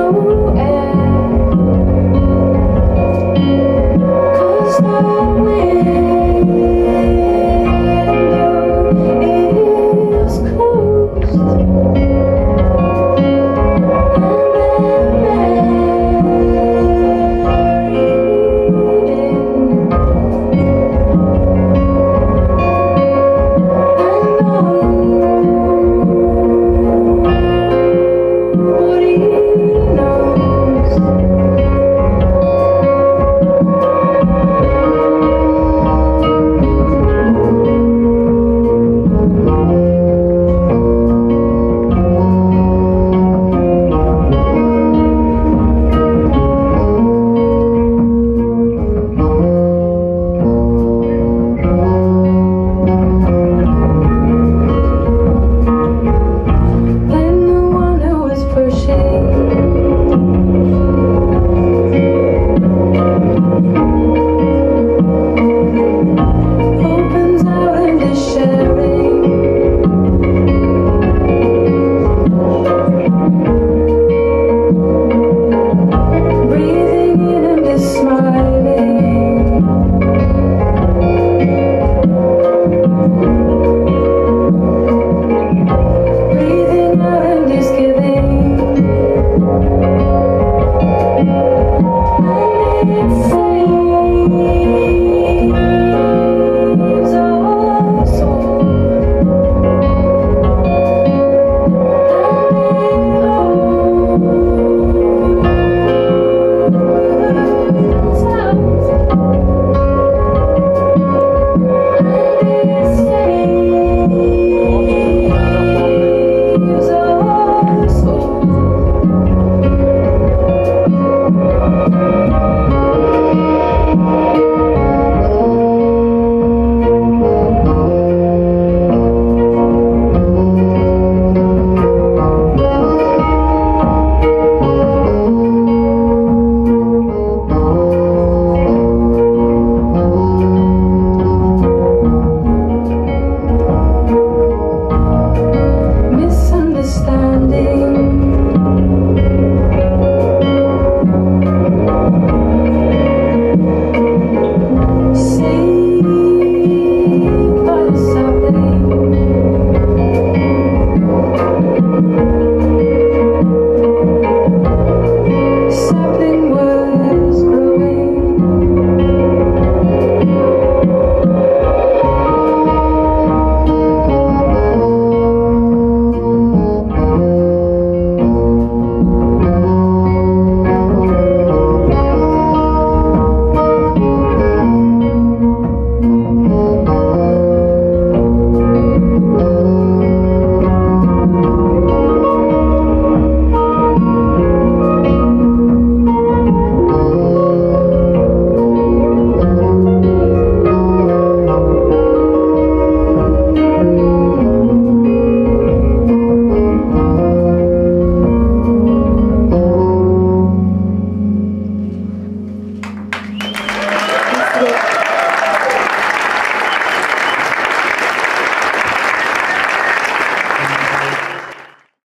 Quando é.